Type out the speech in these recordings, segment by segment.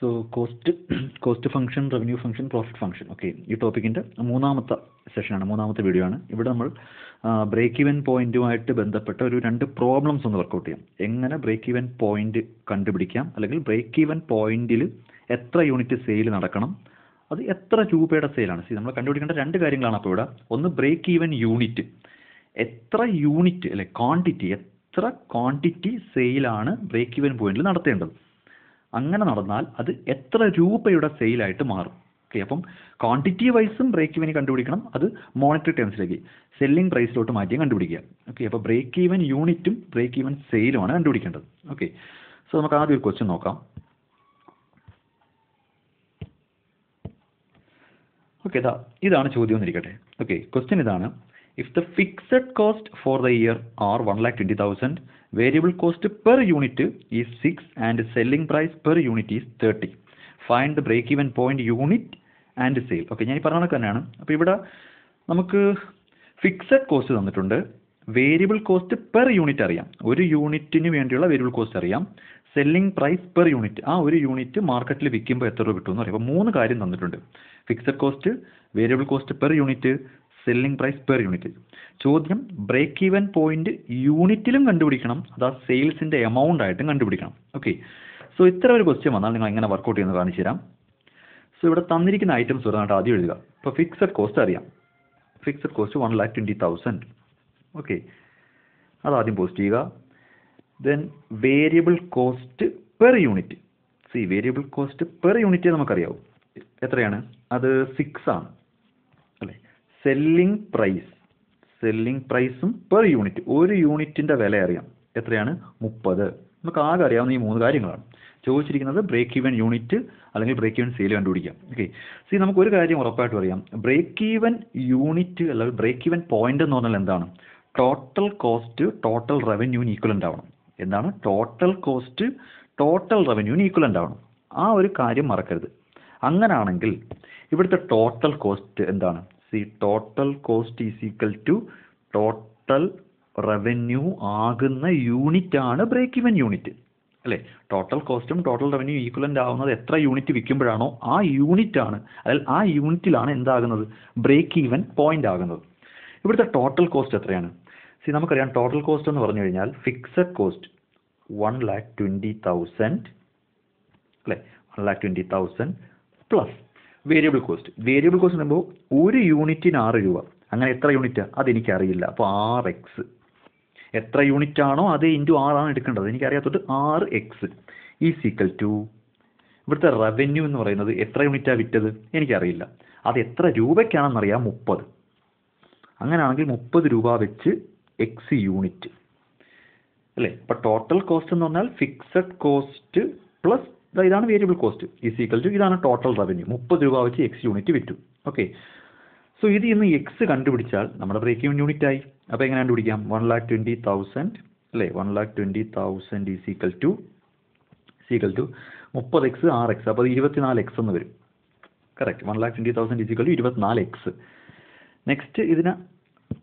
So cost cost function revenue function profit function okay ഈ ടോപ്പിക്കിന്റെ മൂന്നാമത്തെ സെഷനാണ് മൂന്നാമത്തെ വീഡിയോ ആണ് ഇവിടെ നമ്മൾ ബ്രേക്ക് ഇവൻ പോയിന്റുമായിട്ട് ബന്ധപ്പെട്ട ഒരു രണ്ട് പ്രോബ്ലംസ് ഒന്ന് വർക്കൗട്ട് ചെയ്യാം. എങ്ങനെ ബ്രേക്ക് ഇവൻ പോയിന്റ് കണ്ടുപിടിക്കാം? അല്ലെങ്കിൽ ബ്രേക്ക് ഇവൻ പോയിന്റിൽ എത്ര യൂണിറ്റ് സെയിൽ നടക്കണം? അത് എത്ര രൂപയുടെ സെയിലാണ് സി നമ്മൾ കണ്ടുപിടിക്കേണ്ട രണ്ട് കാര്യങ്ങളാണ് അപ്പോൾ ഇവിടെ. ഒന്ന് ബ്രേക്ക് ഈവൻ യൂണിറ്റ് എത്ര യൂണിറ്റ് അല്ലെ ക്വാണ്ടിറ്റി എത്ര ക്വാണ്ടിറ്റി സെയിലാണ് ബ്രേക്ക് ഈവൻ പോയിന്റിൽ നടത്തേണ്ടത്? അങ്ങനെ നടന്നാൽ അത് എത്ര രൂപയുടെ സെയിലായിട്ട് മാറും. ഓക്കെ അപ്പം ക്വാണ്ടിറ്റി വൈസും ബ്രേക്ക് ഈവൻ കണ്ടുപിടിക്കണം. അത് മോണിറ്ററി ടേംസിലേക്ക് സെല്ലിംഗ് പ്രൈസിലോട്ട് മാറ്റിയും കണ്ടുപിടിക്കുക. ഓക്കെ അപ്പോൾ ബ്രേക്ക് ഈവൻ യൂണിറ്റും ബ്രേക്ക് ഈവൻ സെയിലുമാണ് കണ്ടുപിടിക്കേണ്ടത്. ഓക്കെ സോ നമുക്ക് ആദ്യം ഒരു ക്വസ്റ്റ്യൻ നോക്കാം. ഓക്കെ ഇതാ ഇതാണ് ചോദ്യം എന്നിരിക്കട്ടെ ഓക്കെ ക്വസ്റ്റ്യൻ ഇതാണ് if the cost for the year are one lakh twenty thousand variable cost per unit ഈ six and selling price per unit is thirty find the break even point unit and sale okay ഞാൻ ഈ പറഞ്ഞ കണക്ക് തന്നെയാണ്. അപ്പോൾ ഇവിടെ നമുക്ക് fixed cost തന്നിട്ടുണ്ട്. വേരിയബിൾ കോസ്റ്റ് പെർ യൂണിറ്റ് അറിയാം. ഒരു യൂണിറ്റിന് വേണ്ടിയുള്ള വേരിയബിൾ കോസ്റ്റ് അറിയാം. സെല്ലിംഗ് പ്രൈസ് പെർ യൂണിറ്റ് ആ ഒരു യൂണിറ്റ് മാർക്കറ്റിൽ വിൽക്കുമ്പോൾ എത്ര രൂപ കിട്ടും എന്ന് പറയും അപ്പോൾ മൂന്ന് കാര്യം തന്നിട്ടുണ്ട്. Fixed cost variable cost per unit selling price per unit ചോദ്യം ബ്രേക്ക് ഈവൻ പോയിന്റ് യൂണിറ്റിലും കണ്ടുപിടിക്കണം അതാ സെയിൽസിന്റെ എമൗണ്ട് ആയിട്ടും കണ്ടുപിടിക്കണം. ഓക്കെ സോ ഇത്ര ഒരു ക്വസ്റ്റ്യൻ വന്നാൽ നിങ്ങൾ എങ്ങനെ വർക്കൗട്ട് ചെയ്യുന്നത് കാണിച്ചു തരാം. സോ ഇവിടെ തന്നിരിക്കുന്ന ഐറ്റംസ് വരുന്നതായിട്ട് ആദ്യം എഴുതുക. ഇപ്പോൾ ഫിക്സഡ് കോസ്റ്റ് അറിയാം. Fixed cost one lakh twenty thousand okay അതാദ്യം പോസ്റ്റ് ചെയ്യുക. Then variable cost per unit see variable cost per unit നമുക്കറിയാവും. എത്രയാണ്? അത് സിക്സ് ആണ്. അല്ലേ? സെല്ലിംഗ് പ്രൈസ് സെല്ലിംഗ് പ്രൈസും പെർ യൂണിറ്റ് ഒരു യൂണിറ്റിന്റെ വില അറിയാം. എത്രയാണ്? മുപ്പത്. നമുക്ക് ആകെ അറിയാവുന്ന ഈ മൂന്ന് കാര്യങ്ങളാണ്. ചോദിച്ചിരിക്കുന്നത് ബ്രേക്ക് ഈവൻ യൂണിറ്റ് അല്ലെങ്കിൽ ബ്രേക്ക് ഈവൻ സെയിൽ കണ്ടുപിടിക്കാം. ഓക്കെ സി നമുക്ക് ഒരു കാര്യം ഉറപ്പായിട്ടും അറിയാം. ബ്രേക്ക് ഈവൻ യൂണിറ്റ് അല്ലെങ്കിൽ ബ്രേക്ക് ഈവൻ പോയിന്റ് എന്ന് പറഞ്ഞാൽ എന്താണ്? ടോട്ടൽ കോസ്റ്റ് ടോട്ടൽ റവന്യൂവിന് ഈക്വലന്റ് ആവണം. എന്താണ്? ടോട്ടൽ കോസ്റ്റ് ടോട്ടൽ റവന്യൂവിന് ഈക്വലന്റ് ആവണം. ആ ഒരു കാര്യം മറക്കരുത്. അങ്ങനാണെങ്കിൽ ഇവിടുത്തെ ടോട്ടൽ കോസ്റ്റ് എന്താണ്? See total cost is equal to total revenue ആകുന്ന യൂണിറ്റ് ആണ് ബ്രേക്ക് ഇവൻ യൂണിറ്റ് അല്ലേ ടോട്ടൽ കോസ്റ്റും ടോട്ടൽ റവന്യൂ ഈക്വലന്റ് ആവുന്നത് എത്ര യൂണിറ്റ് വിൽക്കുമ്പോഴാണോ ആ യൂണിറ്റ് ആണ്. അതായത് ആ യൂണിറ്റിലാണ് എന്താകുന്നത്? ബ്രേക്ക് ഈവൻ പോയിന്റ് ആകുന്നത്. ഇവിടുത്തെ ടോട്ടൽ കോസ്റ്റ് എത്രയാണ്? സി നമുക്കറിയാം ടോട്ടൽ കോസ്റ്റ് എന്ന് പറഞ്ഞു കഴിഞ്ഞാൽ fixed cost one lakh twenty thousand അല്ലേ? One lakh twenty thousand plus variable cost variable cost എന്ന് പറയുമ്പോൾ ഒരു യൂണിറ്റിന് ആറ് രൂപ. അങ്ങനെ എത്ര യൂണിറ്റ് അതെനിക്കറിയില്ല. അപ്പോൾ ആറ് എക്സ് എത്ര യൂണിറ്റ് ആണോ അത് ഇന്റു ആറാണ് എടുക്കേണ്ടത്. എനിക്കറിയാത്തോട്ട് ആറ് എക്സ് ഈസ് ഈക്വൽ ടു ഇവിടുത്തെ റവന്യൂ എന്ന് പറയുന്നത് എത്ര യൂണിറ്റാണ് വിറ്റത്? എനിക്കറിയില്ല. അത് എത്ര രൂപയ്ക്കാണെന്നറിയാം മുപ്പത്. അങ്ങനെയാണെങ്കിൽ മുപ്പത് രൂപ വെച്ച് എക്സ് യൂണിറ്റ് അല്ലേ? അപ്പോൾ ടോട്ടൽ കോസ്റ്റ് എന്ന് പറഞ്ഞാൽ ഫിക്സഡ് കോസ്റ്റ് പ്ലസ് ഇതാണ് variable cost is equal to ഇതാണ് ടോട്ടൽ റവന്യൂ മുപ്പത് രൂപ വെച്ച് എക്സ് യൂണിറ്റ് വിറ്റു. ഓക്കെ സോ ഇത് ഇന്ന് എക്സ് കണ്ടുപിടിച്ചാൽ നമ്മുടെ ബ്രേക്ക് ഈവൻ യൂണിറ്റ് ആയി. അപ്പോൾ എങ്ങനെ കണ്ടുപിടിക്കാം? വൺ ലാക്ക് ട്വന്റി തൗസൻഡ് അല്ലേ? One lakh twenty thousand is equal to equal to മുപ്പത് എക്സ് ആറ് എക്സ് അപ്പോൾ അത് ഇരുപത്തിനാല് എക്സ് എന്ന് വരും. Correct one lakh twenty thousand is equal to ഇരുപത്തിനാല് എക്സ് നെക്സ്റ്റ് ഇതിന്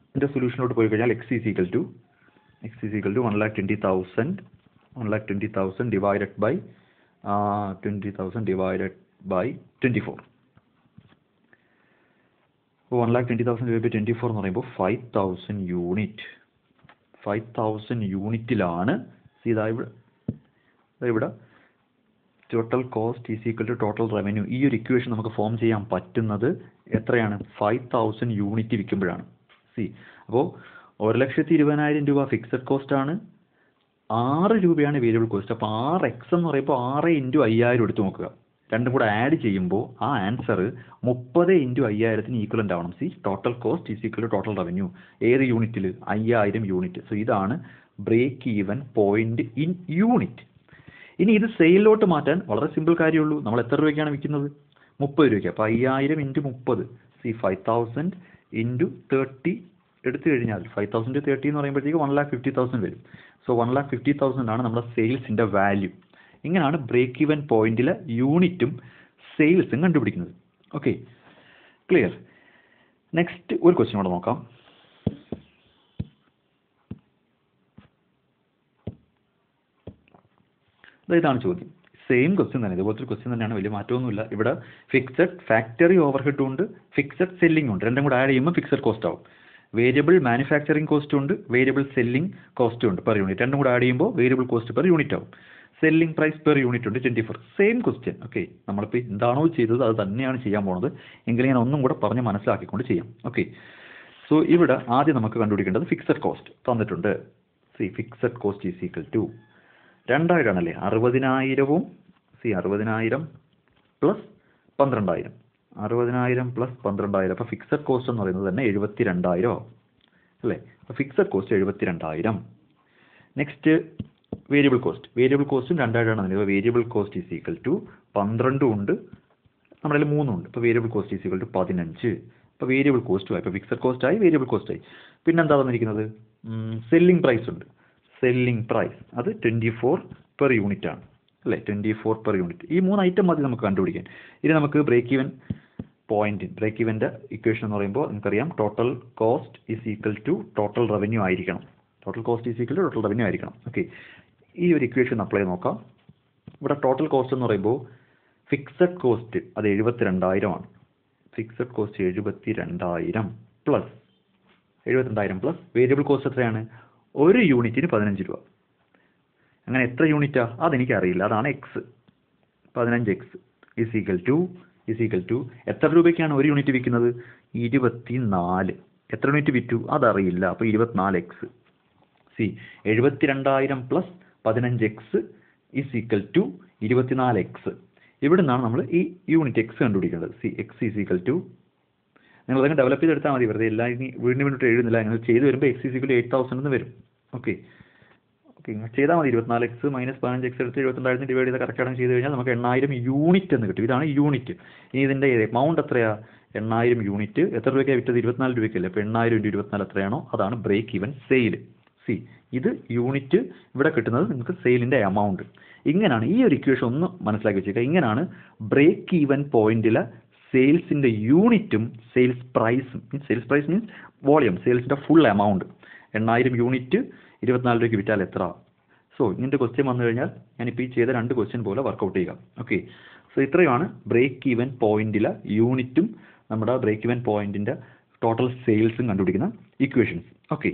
ഇതിന്റെ സൊല്യൂഷനോട്ട് പോയി കഴിഞ്ഞാൽ x is equal to x is equal to one lakh twenty thousand one lakh twenty thousand divided by twenty thousand divided by twenty four അപ്പോൾ one lakh twenty thousand divide by twenty four എന്ന് പറയുമ്പോൾ five thousand unit five thousand യൂണിറ്റിലാണ് ഇതാ ഇവിടെ ഇവിടെ. Total cost is equal to total revenue ഈ ഒരു equation നമുക്ക് form ചെയ്യാൻ പറ്റുന്നത് എത്രയാണ്? ഫൈവ് തൗസൻഡ് യൂണിറ്റ് വിൽക്കുമ്പോഴാണ്. സി അപ്പോൾ ഒരു ലക്ഷത്തി ഇരുപതിനായിരം രൂപ ഫിക്സഡ് കോസ്റ്റ് ആണ്. ആറ് രൂപയാണ് വേരിയബിൾ കോസ്റ്റ് അപ്പോൾ ആറ് എക്സ് എന്ന് പറയുമ്പോൾ ആറ് ഇന്റു അയ്യായിരം എടുത്ത് നോക്കുക. രണ്ടും കൂടെ ആഡ് ചെയ്യുമ്പോൾ ആ ആൻസർ മുപ്പത് ഇന്റു അയ്യായിരത്തിന് ഈക്വലന്റ് ആവണം. See total cost is equal to total revenue ഏത് യൂണിറ്റിൽ അയ്യായിരം യൂണിറ്റ് സോ ഇതാണ് break even point in unit ഇനി ഇത് സെയിലിലോട്ട് മാറ്റാൻ വളരെ സിമ്പിൾ കാര്യമുള്ളൂ നമ്മൾ എത്ര രൂപയ്ക്കാണ് വിൽക്കുന്നത്? മുപ്പത് രൂപയ്ക്ക്. അപ്പോൾ അയ്യായിരം ഇന്റു മുപ്പത്. See five thousand into thirty എടുത്തു കഴിഞ്ഞാൽ ഫൈവ് തൗസൻഡ് തേർട്ടി എന്ന് പറയുമ്പോഴത്തേക്ക് വൺ ലാക്ക് ഫിഫ്റ്റി തൗസൻഡ് വരും. So one lakh fifty thousand ആണ് നമ്മുടെ സെയിൽസിന്റെ വാല്യൂ ഇങ്ങനെയാണ് ബ്രേക്ക് ഈവൻ പോയിന്റിലെ യൂണിറ്റും സെയിൽസും കണ്ടുപിടിക്കുന്നത്. ഓക്കെ ക്ലിയർ നെക്സ്റ്റ് ഒരു ക്വസ്റ്റ്യൻ കൂടെ നോക്കാം. ഇതാണ് ചോദ്യം. സെയിം ക്വസ്റ്റ്യൻ തന്നെ ഇതുപോലത്തെ ഒരു ക്വസ്റ്റ്യൻ തന്നെയാണ് വലിയ മാറ്റമൊന്നുമില്ല. ഇവിടെ ഫിക്സഡ് ഫാക്ടറി ഓവർഹെഡും ഉണ്ട് ഫിക്സഡ് സെല്ലിംഗ് ഉണ്ട്. രണ്ടും കൂടെ ആഡ് ചെയ്യുമ്പോൾ ഫിക്സഡ് കോസ്റ്റ് ആവും. വേരിയബിൾ മാനുഫാക്ചറിങ് കോസ്റ്റും ഉണ്ട് വേരിയബിൾ സെല്ലിംഗ് കോസ്റ്റും ഉണ്ട് പെർ യൂണിറ്റ് രണ്ടും കൂടെ ആഡ് ചെയ്യുമ്പോൾ വേരിയബിൾ കോസ്റ്റ് പെർ യൂണിറ്റ് ആവും. സെല്ലിംഗ് പ്രൈസ് പെർ യൂണിറ്റ് ഉണ്ട് twenty four same question okay നമ്മളിപ്പോൾ എന്താണോ ചെയ്തത് അത് തന്നെയാണ് ചെയ്യാൻ പോണത്. എങ്കിലും ഞാൻ ഒന്നും കൂടെ പറഞ്ഞ് മനസ്സിലാക്കിക്കൊണ്ട് ചെയ്യാം. ഓക്കെ സോ ഇവിടെ ആദ്യം നമുക്ക് കണ്ടുപിടിക്കേണ്ടത് ഫിക്സഡ് കോസ്റ്റ് തന്നിട്ടുണ്ട്. See fixed cost is equal to രണ്ടായിരമാണല്ലേ അറുപതിനായിരവും സി അറുപതിനായിരം പ്ലസ് പന്ത്രണ്ടായിരം. അറുപതിനായിരം പ്ലസ് പന്ത്രണ്ടായിരം. അപ്പോൾ ഫിക്സഡ് കോസ്റ്റ് എന്ന് പറയുന്നത് തന്നെ എഴുപത്തി രണ്ടായിരം ആവും. അല്ലേ? അപ്പോൾ ഫിക്സഡ് കോസ്റ്റ് എഴുപത്തി രണ്ടായിരം നെക്സ്റ്റ് വേരിയബിൾ കോസ്റ്റ് വേരിയബിൾ കോസ്റ്റും രണ്ടായിരമാണ് അതിന്. Variable cost is equal to പന്ത്രണ്ടും ഉണ്ട്. നമ്മുടെ കയ്യിൽ മൂന്നുണ്ട് ഇപ്പോൾ variable cost is equal to പതിനഞ്ച്. ഇപ്പോൾ വേരിയബിൾ കോസ്റ്റും ആയി. ഇപ്പോൾ ഫിക്സഡ് കോസ്റ്റ് ആയി വേരിയബിൾ കോസ്റ്റ് ആയി. പിന്നെ എന്താ വന്നിരിക്കുന്നത്? സെല്ലിംഗ് പ്രൈസ് ഉണ്ട്. സെല്ലിംഗ് പ്രൈസ് അത് ട്വന്റി ഫോർ പെർ യൂണിറ്റ് ആണ്. അല്ലേ? ട്വന്റി ഫോർ പെർ യൂണിറ്റ് ഈ മൂന്ന് ഐറ്റം മതി നമുക്ക് കണ്ടുപിടിക്കാൻ. ഇനി നമുക്ക് ബ്രേക്ക് ഈവൻ പോയിന്റ് ബ്രേക്ക് ഈവന്റെ ഇക്വേഷൻ എന്ന് പറയുമ്പോൾ നമുക്കറിയാം total cost is equal to total revenue ആയിരിക്കണം. Total cost is equal to total revenue ആയിരിക്കണം. ഓക്കെ ഈ ഒരു ഇക്വേഷൻ അപ്ലൈ നോക്കാം. ഇവിടെ ടോട്ടൽ കോസ്റ്റ് എന്ന് പറയുമ്പോൾ ഫിക്സഡ് കോസ്റ്റ് അത് എഴുപത്തി രണ്ടായിരമാണ് ഫിക്സഡ് കോസ്റ്റ് എഴുപത്തി രണ്ടായിരം പ്ലസ് എഴുപത്തിരണ്ടായിരം പ്ലസ് വേരിയബിൾ കോസ്റ്റ് എത്രയാണ്? ഒരു യൂണിറ്റിന് പതിനഞ്ച് രൂപ. അങ്ങനെ എത്ര യൂണിറ്റാ അതെനിക്കറിയില്ല. അതാണ് എക്സ് പതിനഞ്ച് x is equal to is equal to എത്ര രൂപയ്ക്കാണ് ഒരു യൂണിറ്റ് വിൽക്കുന്നത്? ഇരുപത്തി നാല് എത്ര യൂണിറ്റ് വിറ്റു? അതറിയില്ല. അപ്പോൾ ഇരുപത്തിനാല് എക്സ് സി എഴുപത്തിരണ്ടായിരം പ്ലസ് പതിനഞ്ച് എക്സ് ഇസ് ഈക്വൽ ടു ഇരുപത്തിനാല് എക്സ് ഇവിടെ നിന്നാണ് നമ്മൾ ഈ യൂണിറ്റ് എക്സ് കണ്ടുപിടിക്കേണ്ടത്. See x is equal to നിങ്ങൾ അതങ്ങ് ഡെവലപ്പ് ചെയ്തെടുത്താൽ മതി. വെറുതെ എല്ലാം ഇനി വീണ്ടും വീണ്ടും എഴുതുന്നില്ല. നിങ്ങൾ ചെയ്ത് വരുമ്പോൾ x is equal eight thousand എന്ന് വരും. ഓക്കെ ഓക്കെ ഇങ്ങനെ ചെയ്താൽ മതി ഇരുപത്തിനാല് എക്സ് മൈനസ് പതിനഞ്ച് എക്സ് എടുത്ത് എഴുപത്തിരണ്ടായിരത്തി ഡിവൈഡ് ചെയ്ത് കറക്റ്റാണ് ചെയ്ത് കഴിഞ്ഞാൽ നമുക്ക് എണ്ണായിരം യൂണിറ്റ് എന്ന് കിട്ടും. ഇതാണ് യൂണിറ്റ് ഇനി ഇതിന്റെ എമൗണ്ട് എത്രയാണ് എണ്ണായിരം യൂണിറ്റ് എത്ര രൂപയ്ക്കാണ് വിറ്റത്? ഇരുപത്തിനാല് രൂപയ്ക്കല്ലേ? അപ്പോൾ എണ്ണായിരം ഇന്റു ഇരുപത്തിനാല് എത്രയാണോ? അതാണ് ബ്രേക്ക് ഈവൻ സെയിൽ സി ഇത് യൂണിറ്റ് ഇവിടെ കിട്ടുന്നത് നിങ്ങൾക്ക് സെയിലിന്റെ എമൗണ്ട് ഇങ്ങനെയാണ് ഈ ഒരു ഇക്വേഷൻ ഒന്ന് മനസ്സിലാക്കി വെച്ചേക്കുക ഇങ്ങനെയാണ് ബ്രേക്ക് ഈവൻ പോയിന്റിലെ സെയിൽസിന്റെ യൂണിറ്റും സെയിൽസ് പ്രൈസും means sales price means volume സെയിൽസിന്റെ full amount എണ്ണായിരം യൂണിറ്റ് ഇരുപത്തിനാല് രൂപയ്ക്ക് വിറ്റാൽ എത്ര? സോ ഇങ്ങനത്തെ ക്വസ്റ്റ്യൻ വന്നു കഴിഞ്ഞാൽ ഞാനിപ്പോൾ ഈ ചെയ്ത രണ്ട് ക്വസ്റ്റ്യൻ പോലെ വർക്കൗട്ട് ചെയ്യുക. ഓക്കെ സോ ഇത്രയാണ് ബ്രേക്ക് ഈവൻ പോയിന്റിലെ യൂണിറ്റും നമ്മുടെ ബ്രേക്ക് ഈവൻ പോയിന്റിന്റെ ടോട്ടൽ സെയിൽസും കണ്ടുപിടിക്കുന്ന ഇക്വേഷൻസ് ഓക്കെ